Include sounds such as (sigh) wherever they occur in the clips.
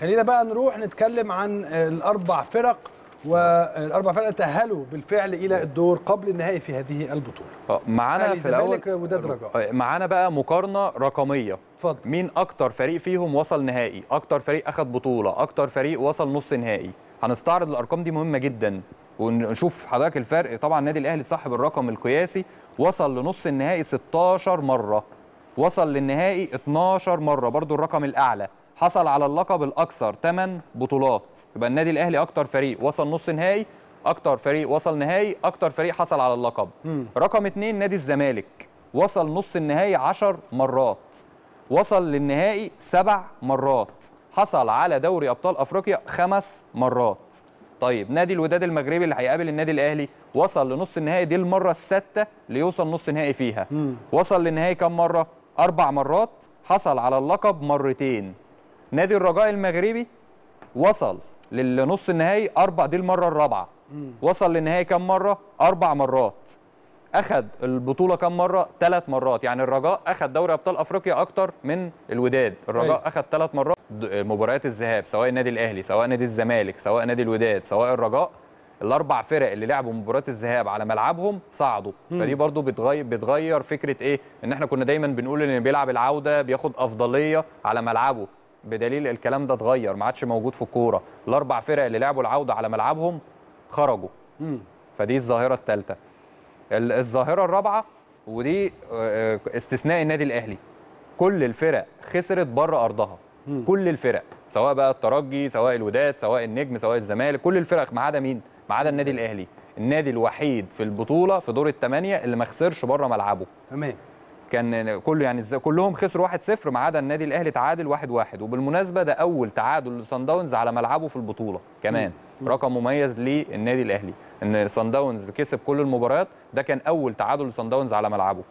خلينا بقى نروح نتكلم عن الأربع فرق والأربع فرق تأهلوا بالفعل إلى الدور قبل النهائي في هذه البطولة. معانا أهلي، في الأول وداد رجاء. معانا بقى مقارنة رقمية. اتفضل. مين أكتر فريق فيهم وصل نهائي؟ أكتر فريق أخد بطولة؟ أكتر فريق وصل نص نهائي؟ هنستعرض الأرقام دي مهمة جدا ونشوف حضرتك الفرق. طبعا النادي الأهلي صاحب الرقم القياسي وصل لنص النهائي 16 مرة. وصل للنهائي 12 مرة برضو الرقم الأعلى. حصل على اللقب الأكثر 8 بطولات. يبقى النادي الأهلي أكتر فريق وصل نص نهائي أكتر فريق وصل نهائي أكتر فريق حصل على اللقب. مم. رقم اتنين نادي الزمالك وصل نص النهائي 10 مرات. وصل للنهائي سبع مرات. حصل على دوري أبطال أفريقيا خمس مرات. طيب نادي الوداد المغربي اللي هيقابل النادي الأهلي وصل لنص النهائي دي المرة السادسة ليوصل نص نهائي فيها. مم. وصل للنهائي كم مرة؟ أربع مرات. حصل على اللقب مرتين. نادي الرجاء المغربي وصل للنص النهائي أربع دي المرة الرابعة. وصل للنهائي كم مرة؟ أربع مرات. اخذ البطولة كم مرة؟ ثلاث مرات. يعني الرجاء اخذ دوري أبطال أفريقيا أكتر من الوداد. الرجاء أيوة. اخذ ثلاث مرات. مباريات الذهاب سواء النادي الأهلي سواء نادي الزمالك سواء نادي الوداد سواء الرجاء. الأربع فرق اللي لعبوا مباريات الذهاب على ملعبهم صعدوا. فدي برضو بتغير بتغير فكرة إيه؟ إن إحنا كنا دايما بنقول إن اللي بيلعب العودة بياخد أفضلية على ملعبه. بدليل الكلام ده اتغير ما عادش موجود في الكورة. الأربع فرق اللي لعبوا العودة على ملعبهم خرجوا. مم. فدي الظاهرة الثالثه الظاهرة الرابعة ودي آه، استثناء النادي الأهلي. كل الفرق خسرت بره أرضها. مم. كل الفرق سواء بقى الترجي سواء الوداد سواء النجم سواء الزمالك كل الفرق ما عدا مين؟ ما عدا النادي الأهلي. النادي الوحيد في البطولة في دور الثمانيه اللي ما خسرش بره ملعبه. تمام. كان كله يعني كلهم خسروا 1-0 ما عدا النادي الأهلي تعادل 1-1 وبالمناسبة ده أول تعادل لصن داونز على ملعبه في البطولة كمان. رقم مميز للنادي الأهلي إن صن داونز كسب كل المباريات. ده كان أول تعادل لصن داونز على ملعبه.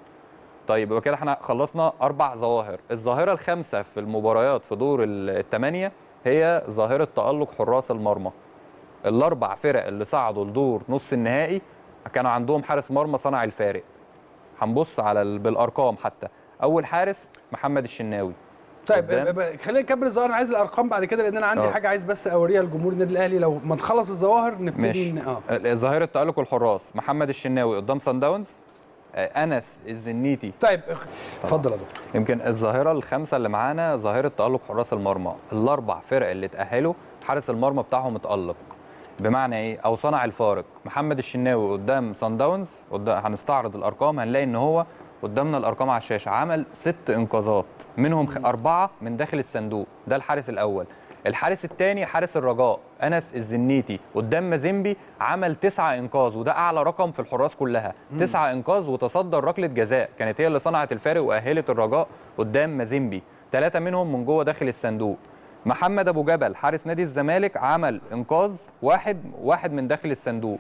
طيب يبقى كده إحنا خلصنا أربع ظواهر. الظاهرة الخامسة في المباريات في دور ال- الثمانيه هي ظاهرة تألق حراس المرمى. الأربع فرق اللي صعدوا لدور نص النهائي كانوا عندهم حارس مرمى صنع الفارق. هنبص على ال- بالأرقام حتى. أول حارس محمد الشناوي. طيب خلينا نكمل الظواهر. أنا عايز الأرقام بعد كده لأن أنا عندي آه. حاجة عايز بس أوريها لجمهور النادي الأهلي. لو ما نخلص الظواهر نبتدي آه. ظاهرة تألق الحراس. محمد الشناوي قدام سان داونز آه، أنس الزنيتي. طيب اتفضل يا دكتور. يمكن الظاهرة الخامسة اللي معانا ظاهرة تألق حراس المرمى. الأربع فرق اللي اتأهلوا حارس المرمى بتاعهم اتألق. بمعنى إيه؟ أو صنع الفارق. محمد الشناوي قدام سان داونز قدام هنستعرض الأرقام هنلاقي إن هو قدامنا الأرقام على الشاشة. عمل ست إنقاذات منهم أربعة من داخل الصندوق. ده الحارس الأول. الحارس الثاني حارس الرجاء أنس الزنيتي. قدام مازيمبي عمل تسعة إنقاذ وده أعلى رقم في الحراس كلها. تسعة إنقاذ وتصدر ركلة جزاء. كانت هي اللي صنعت الفارق وأهلت الرجاء قدام مازيمبي. ثلاثة منهم من جوه داخل الصندوق. محمد أبو جبل حارس نادي الزمالك عمل إنقاذ واحد واحد من داخل الصندوق.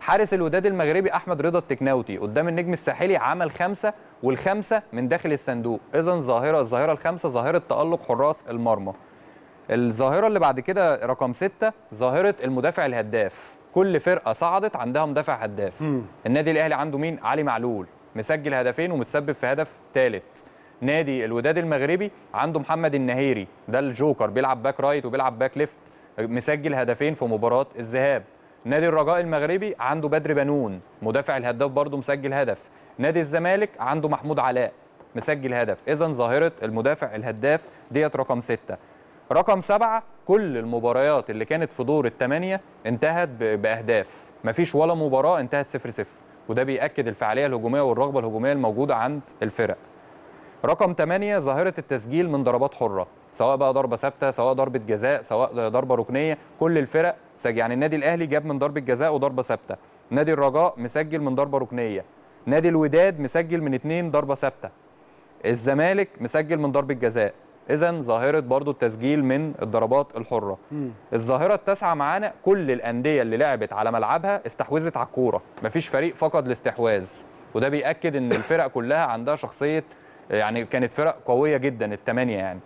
حارس الوداد المغربي أحمد رضا التكناوتي قدام النجم الساحلي عمل خمسة والخمسة من داخل الصندوق. اذا ظاهرة الظاهرة الخامسة ظاهرة تألق حراس المرمى. الظاهرة اللي بعد كده رقم ستة ظاهرة المدافع الهداف. كل فرقة صعدت عندها مدافع هداف. النادي الأهلي عنده مين؟ علي معلول. مسجل هدفين ومتسبب في هدف ثالث نادي الوداد المغربي عنده محمد النهيري ده الجوكر بيلعب back right وبيلعب back left مسجل هدفين في مباراة الذهاب. نادي الرجاء المغربي عنده بدر بنون مدافع الهداف برضه مسجل هدف. نادي الزمالك عنده محمود علاء مسجل هدف. اذا ظاهرة المدافع الهداف ديت رقم ستة. رقم سبعة كل المباريات اللي كانت في دور الثمانية انتهت بأهداف. مفيش ولا مباراة انتهت صفر صفر. وده بيأكد الفعالية الهجومية والرغبة الهجومية الموجودة عند الفرق. رقم 8 ظاهرة التسجيل من ضربات حرة سواء بقى ضربة ثابتة سواء ضربة جزاء سواء ضربة ركنية كل الفرق. يعني النادي الأهلي جاب من ضربة جزاء وضربة ثابتة. نادي الرجاء مسجل من ضربة ركنية. نادي الوداد مسجل من اتنين ضربة ثابتة. الزمالك مسجل من ضربة جزاء. إذا ظاهرة برضو التسجيل من الضربات الحرة. مم. الظاهرة التاسعة معانا كل الأندية اللي لعبت على ملعبها استحوذت على الكورة. مفيش فريق فقد الاستحواذ. وده بيأكد إن الفرق كلها عندها شخصية يعني كانت فرق قوية جدا الثمانية يعني.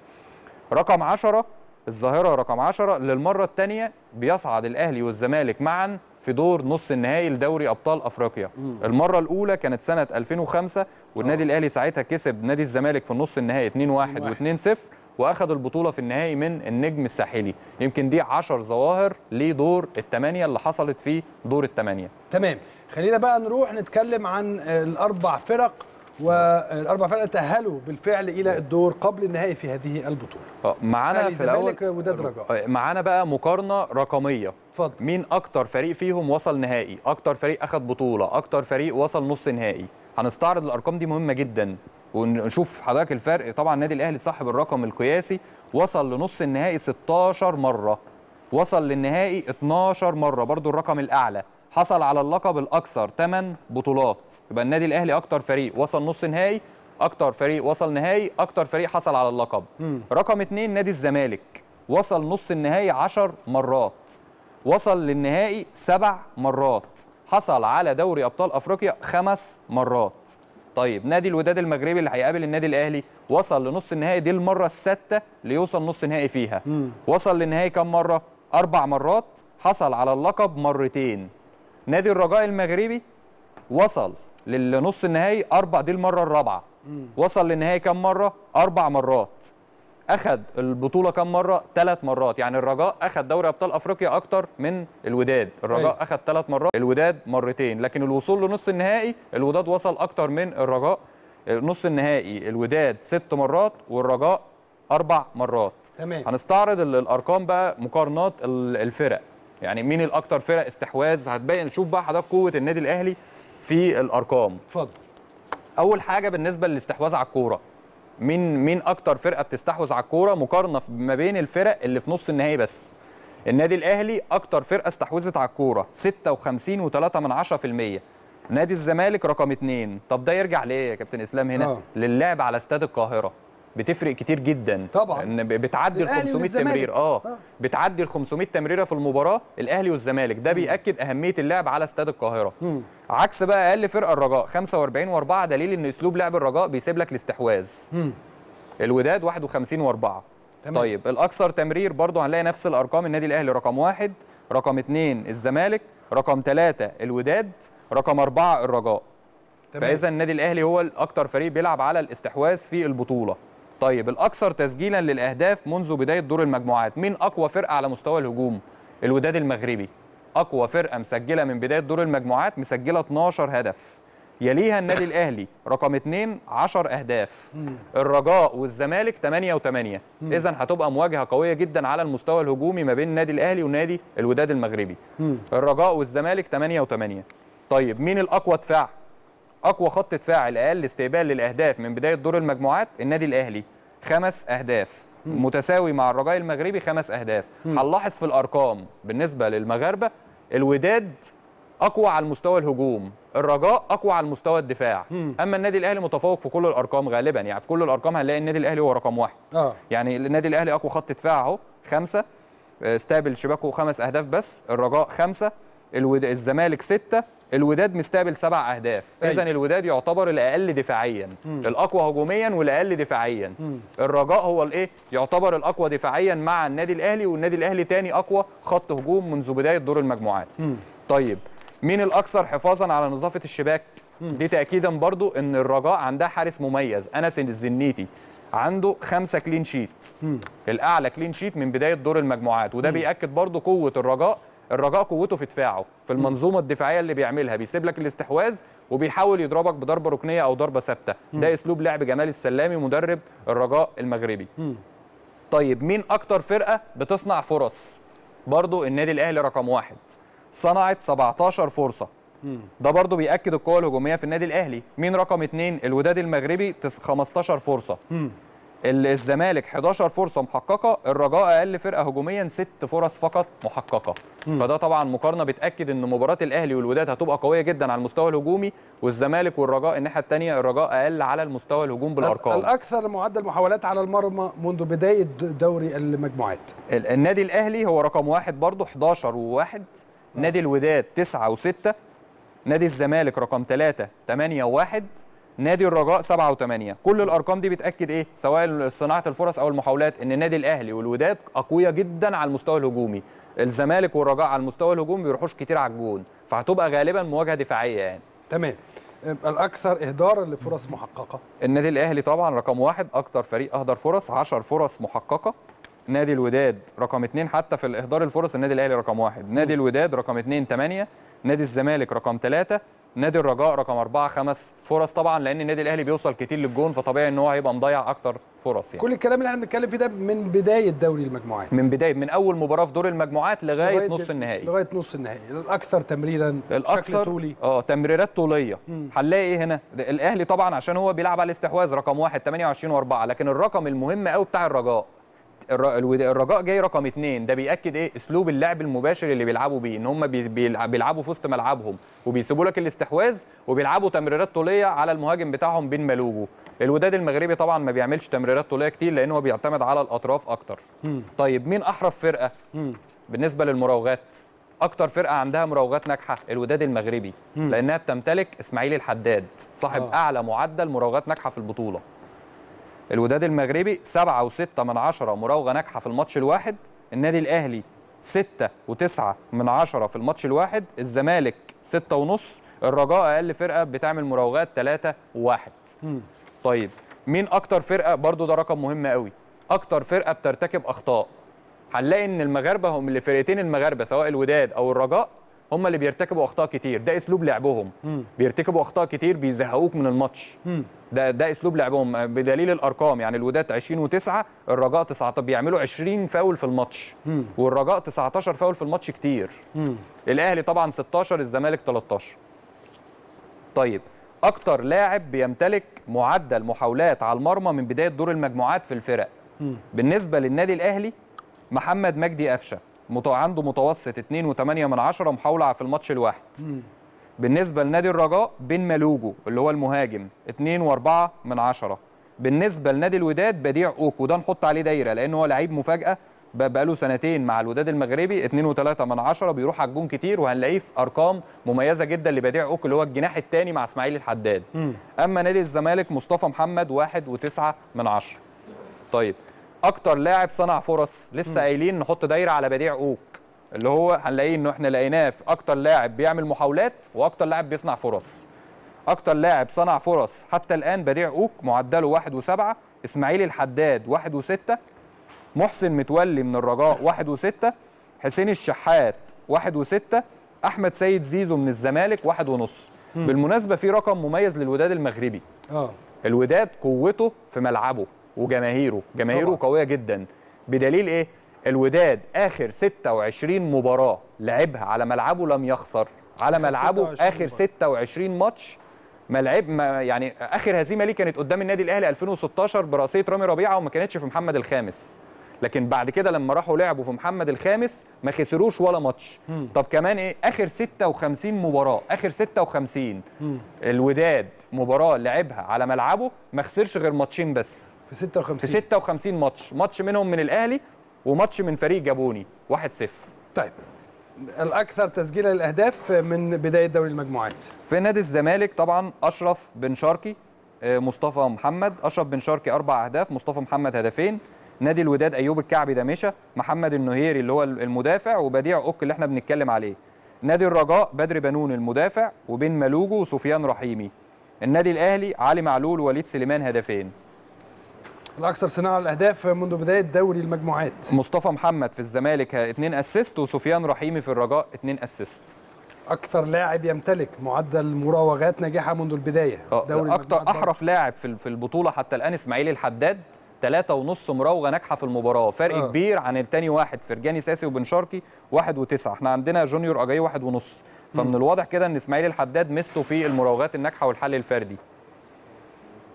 رقم 10 الظاهرة رقم 10 للمرة الثانية بيصعد الأهلي والزمالك معا في دور نص النهائي لدوري أبطال أفريقيا. المرة الأولى كانت سنة 2005 والنادي الأهلي ساعتها كسب نادي الزمالك في النص النهائي 2-1 و2-0 واخد البطولة في النهائي من النجم الساحلي. يمكن دي 10 ظواهر لدور الثمانيه اللي حصلت في دور الثمانيه تمام. خلينا بقى نروح نتكلم عن الأربع فرق والأربع فرق تأهلوا بالفعل إلى الدور قبل النهائي في هذه البطولة. آه، معانا في الأول وداد رجاء. آه، معانا بقى مقارنة رقمية. اتفضل. مين أكتر فريق فيهم وصل نهائي؟ أكتر فريق أخد بطولة؟ أكتر فريق وصل نص نهائي؟ هنستعرض الأرقام دي مهمة جدا ونشوف حضرتك الفرق. طبعا النادي الأهلي صاحب الرقم القياسي وصل لنص النهائي 16 مرة. وصل للنهائي 12 مرة برضو الرقم الأعلى. حصل على اللقب الأكثر 8 بطولات. يبقى النادي الأهلي أكتر فريق وصل نص نهائي أكتر فريق وصل نهائي أكتر فريق حصل على اللقب. مم. رقم اتنين نادي الزمالك. وصل نص النهائي 10 مرات. وصل للنهائي سبع مرات. حصل على دوري أبطال أفريقيا خمس مرات. طيب نادي الوداد المغربي اللي هيقابل النادي الأهلي وصل لنص النهائي دي المرة السادسة ليوصل نص النهائي فيها. مم. وصل للنهائي كم مرة؟ أربع مرات. حصل على اللقب مرتين. نادي الرجاء المغربي وصل للنص النهائي أربع دي المرة الرابعة. وصل للنهائي كم مرة؟ أربع مرات. اخذ البطولة كم مرة؟ ثلاث مرات. يعني الرجاء اخذ دوري أبطال أفريقيا أكتر من الوداد. الرجاء أيوة. اخذ ثلاث مرات الوداد مرتين. لكن الوصول لنص النهائي الوداد وصل أكتر من الرجاء. نص النهائي الوداد ست مرات والرجاء أربع مرات. تمام. هنستعرض ال- الأرقام بقى مقارنات ال- الفرق. يعني مين الأكتر فرق استحواذ؟ هتبين نشوف بقى حضرتك قوة النادي الأهلي في الأرقام. اتفضل. أول حاجة بالنسبة للاستحواذ على الكورة. مين مين أكتر فرقة بتستحوذ على الكورة؟ مقارنة ما بين الفرق اللي في نص النهائي بس. النادي الأهلي أكتر فرقة استحوذت على الكورة 56.3% نادي الزمالك رقم اتنين. طب ده يرجع ليه يا كابتن إسلام هنا؟ آه. للعب على استاد القاهرة. بتفرق كتير جدا طبعاً. إن بتعدي ال الأهلي 500 والزمالك. تمرير آه آه. بتعدي ال 500 تمريرة في المباراة الأهلي والزمالك ده بيأكد أهمية اللعب على استاد القاهرة مم. عكس بقى أقل فرقة الرجاء 45 و4 دليل إن أسلوب لعب الرجاء بيسيب لك الاستحواذ. الوداد 51 و4 تمام. طيب الأكثر تمرير برضه هنلاقي نفس الأرقام النادي الأهلي رقم واحد رقم اثنين الزمالك رقم ثلاثة الوداد رقم أربعة الرجاء. فإذا النادي الأهلي هو الأكثر فريق بيلعب على الاستحواذ في البطولة طيب الأكثر تسجيلا للأهداف منذ بداية دور المجموعات مين أقوى فرقة على مستوى الهجوم؟ الوداد المغربي. أقوى فرقة مسجلة من بداية دور المجموعات مسجلة 12 هدف. يليها النادي الأهلي رقم 2 10 أهداف. الرجاء والزمالك 8 و8 اذا هتبقى مواجهة قوية جدا على المستوى الهجومي ما بين النادي الأهلي ونادي الوداد المغربي. الرجاء والزمالك 8 و8 طيب مين الأقوى دفاع؟ أقوى خط دفاع الاقل استقبال للاهداف من بداية دور المجموعات النادي الأهلي. خمس أهداف. متساوي مع الرجاء المغربي خمس أهداف. هنلاحظ في الأرقام بالنسبة للمغاربة الوداد أقوى على المستوى الهجوم الرجاء أقوى على المستوى الدفاع. مم. أما النادي الأهلي متفوق في كل الأرقام غالبا. يعني في كل الأرقام هنلاقي النادي الأهلي هو رقم واحد. آه. يعني النادي الأهلي أقوى خط دفاع أهو خمسة. آه، استقبل شباكه خمس أهداف بس الرجاء خمسة. الود... الزمالك ستة. الوداد مستقبل سبع أهداف. أيوة. اذا الوداد يعتبر الأقل دفاعيا. الأقوى هجوميا والأقل دفاعيا. الرجاء هو الإيه؟ يعتبر الأقوى دفاعيا مع النادي الأهلي والنادي الأهلي تاني أقوى خط هجوم منذ بداية دور المجموعات. طيب مين الأكثر حفاظا على نظافة الشباك؟ دي تاكيدا برضو إن الرجاء عندها حارس مميز أنس الزنيتي. عنده خمسة clean sheet الأعلى clean sheet من بداية دور المجموعات. وده بيأكد برضو قوة الرجاء الرجاء قوته في دفاعه في المنظومة الدفاعية اللي بيعملها. بيسيب لك الاستحواذ وبيحاول يضربك بضربة ركنية أو ضربة ثابتة. ده أسلوب لعب جمال السلامي مدرب الرجاء المغربي. طيب مين أكتر فرقة بتصنع فرص؟ برضو النادي الأهلي رقم واحد. صنعت 17 فرصة. ده برضو بيأكد القوة الهجومية في النادي الأهلي. مين رقم اتنين؟ الوداد المغربي تس- 15 فرصة. الزمالك 11 فرصة محققة الرجاء أقل فرقة هجوميا 6 فرص فقط محققة. فده طبعا مقارنة بتأكد إن مباراة الأهلي والوداد هتبقى قوية جدا على المستوى الهجومي والزمالك والرجاء الناحية التانية الرجاء أقل على المستوى الهجوم بالأرقام. الأكثر معدل محاولات على المرمى منذ بداية دوري المجموعات. ال- النادي الأهلي هو رقم واحد برضه 11 وواحد. نادي الوداد 9 و6 نادي الزمالك رقم 3 8 و1 نادي الرجاء 7 و8 كل الأرقام دي بتأكد إيه؟ سواء صناعة الفرص أو المحاولات إن النادي الأهلي والوداد أقوياء جدا على المستوى الهجومي. الزمالك والرجاء على المستوى الهجومي بيروحوش كتير على الجون فهتبقى غالبا مواجهة دفاعية يعني. تمام. الأكثر اهدارا لفرص محققة؟ النادي الأهلي طبعا رقم واحد أكتر فريق أهدر فرص 10 فرص محققة. نادي الوداد رقم اثنين حتى في الإهدار الفرص النادي الأهلي رقم واحد. نادي الوداد رقم اثنين 8 نادي الزمالك رقم ثلاثة نادي الرجاء رقم أربعة خمس فرص طبعا لأن النادي الأهلي بيوصل كتير للجون فطبيعي إن هو هيبقى مضيع أكتر فرص يعني. كل الكلام اللي إحنا بنتكلم فيه ده من بداية دوري المجموعات. من بداية من أول مباراة في دور المجموعات لغاية نص النهائي. لغاية نص النهائي. الأكثر تمريرا شكل الأكثر طولي. آه تمريرات طولية. هنلاقي إيه هنا؟ ده الأهلي طبعا عشان هو بيلعب على الاستحواذ رقم واحد 28 و4 لكن الرقم المهم قوي بتاع الرجاء الرجاء جاي رقم اثنين ده بيأكد إيه؟ أسلوب اللعب المباشر اللي بيلعبوا بيه. إن هم بي- بيلع- بيلعبوا في وسط ملعبهم. وبيسيبوا لك الاستحواذ وبيلعبوا تمريرات طولية على المهاجم بتاعهم بين مالوجو. الوداد المغربي طبعا ما بيعملش تمريرات طولية كتير لأن هو بيعتمد على الأطراف أكتر. طيب مين أحرف فرقة؟ بالنسبة للمراوغات. أكتر فرقة عندها مراوغات ناجحة الوداد المغربي. لأنها بتمتلك إسماعيل الحداد صاحب آه. أعلى معدل مراوغات ناجحة في البطولة. الوداد المغربي 7 و6 من عشرة مراوغة ناجحة في الماتش الواحد. النادي الأهلي 6 و9 من عشرة في الماتش الواحد. الزمالك 6 ونص. الرجاء أقل فرقة بتعمل مراوغات 3 و1 طيب مين أكتر فرقة برضو ده رقم مهم قوي أكتر فرقة بترتكب أخطاء؟ هنلاقي إن المغاربة هم اللي فرقتين المغاربة سواء الوداد أو الرجاء هم اللي بيرتكبوا أخطاء كتير. ده أسلوب لعبهم. بيرتكبوا أخطاء كتير بيزهقوك من الماتش. ده ده أسلوب لعبهم. بدليل الأرقام يعني الوداد 20 و9 الرجاء 19 بيعملوا 20 فاول في الماتش. والرجاء 19 فاول في الماتش كتير. الأهلي طبعا 16 الزمالك 13 طيب أكتر لاعب بيمتلك معدل محاولات على المرمى من بداية دور المجموعات في الفرق. بالنسبة للنادي الأهلي محمد مجدي قفشة. مت- عنده متوسط 2.8 من عشرة محاولة في الماتش الواحد. بالنسبة لنادي الرجاء بن مالوجو اللي هو المهاجم 2.4 من عشرة. بالنسبة لنادي الوداد بديع أوكو. ده نحط عليه دايرة لأن هو لعيب مفاجأة. ب- بقاله سنتين مع الوداد المغربي 2.3 من عشرة. بيروح على الجون كتير وهنلاقيه في أرقام مميزة جدا لبديع أوكو اللي هو الجناح الثاني مع إسماعيل الحداد. أما نادي الزمالك مصطفى محمد 1.9 من عشرة. طيب. أكتر لاعب صنع فرص لسه قايلين نحط دايرة على بديع أوك اللي هو هنلاقيه إنه إحنا لقيناه في أكتر لاعب بيعمل محاولات وأكتر لاعب بيصنع فرص. أكتر لاعب صنع فرص حتى الآن بديع أوك معدله 1 و7 إسماعيل الحداد 1 و6 محسن متولي من الرجاء 1 و6 حسين الشحات 1 و6 أحمد سيد زيزو من الزمالك 1 ونص. بالمناسبة في رقم مميز للوداد المغربي. آه. الوداد قوته في ملعبه. وجماهيره. جماهيره طبعاً. قوية جدا. بدليل إيه؟ الوداد آخر 26 مباراة لعبها على ملعبه لم يخسر. على ملعبه 26 آخر مباراة. 26 ماتش. ملعب ما يعني آخر هزيمة ليه كانت قدام النادي الأهلي 2016 برأسية رامي ربيعة وما كانتش في محمد الخامس. لكن بعد كده لما راحوا لعبوا في محمد الخامس ما خسروش ولا ماتش. طب كمان إيه؟ آخر 56 مباراة. آخر 56 الوداد مباراة لعبها على ملعبه ما خسرش غير ماتشين بس. في 56 في 56 ماتش. ماتش منهم من الأهلي وماتش من فريق جابوني. 1-0 طيب. الأكثر تسجيلا للأهداف من بداية دوري المجموعات. في نادي الزمالك طبعا أشرف بن شرقي آه، مصطفى محمد. أشرف بن شرقي أربع أهداف مصطفى محمد هدفين. نادي الوداد أيوب الكعبي دمشق محمد النهيري اللي هو المدافع وبديع أوك اللي إحنا بنتكلم عليه. نادي الرجاء بدر بنون المدافع وبين مالوجو وسفيان رحيمي. النادي الأهلي علي معلول ووليد سليمان هدفين. الأكثر صناعة للاهداف منذ بداية دوري المجموعات. مصطفى محمد في الزمالك اثنين assist وسفيان رحيمي في الرجاء اثنين assist. أكثر لاعب يمتلك معدل مراوغات ناجحة منذ البداية. أكتر المجموعات برضه. أحرف لاعب في البطولة حتى الآن إسماعيل الحداد ثلاثة ونص مراوغة ناجحة في المباراة. فرق آه. آه. كبير عن التاني واحد فرجاني ساسي وبن شرقي واحد وتسعة. إحنا عندنا جونيور أجاي واحد ونص. فمن الواضح كده إن إسماعيل الحداد ميزته في المراوغات الناجحة والحل الفردي.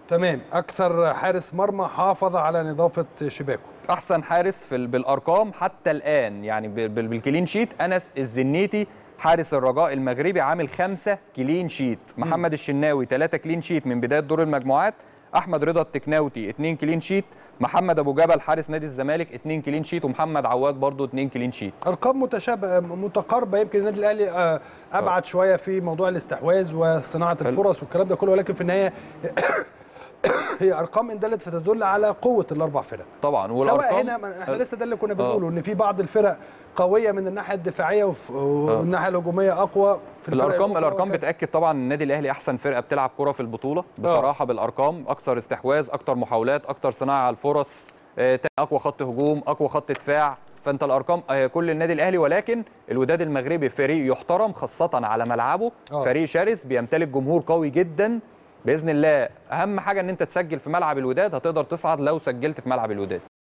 تمام. أكثر حارس مرمى حافظ على نظافة شباكه. أحسن حارس في ال- بالأرقام حتى الآن يعني بال- بال- بال clean sheet أنس الزنيتي حارس الرجاء المغربي عامل خمسة clean sheet. محمد الشناوي ثلاثة clean sheet من بداية دور المجموعات. أحمد رضا التكناوتي اثنين clean sheet. محمد أبو جبل حارس نادي الزمالك اثنين clean sheet. ومحمد عواد برضه اثنين clean sheet. أرقام متشابهه متقاربة. يمكن النادي الأهلي آه، أبعد شوية في موضوع الاستحواذ وصناعة الفرص والكلام ده كله ولكن في النهاية (coughs) هي أرقام إن دلت فتدل على قوة الأربع فرق. طبعا سواء والارقام هنا ما إحنا لسه ده اللي كنا بنقوله إن في بعض الفرق قوية من الناحية الدفاعية وف- والناحية الهجومية أقوى في الارقام الأرقام. بتأكد طبعا إن النادي الأهلي أحسن فرقة بتلعب كرة في البطولة بصراحة بالأرقام. أكثر استحواذ أكثر محاولات أكثر صناعة على الفرص آه، أقوى خط هجوم أقوى خط دفاع. فأنت الارقام آه، كل النادي الأهلي ولكن الوداد المغربي فريق يحترم خاصة على ملعبه. آه. فريق شرس بيمتلك جمهور قوي جدا. بإذن الله أهم حاجة إن أنت تسجل في ملعب الوداد هتقدر تصعد لو سجلت في ملعب الوداد.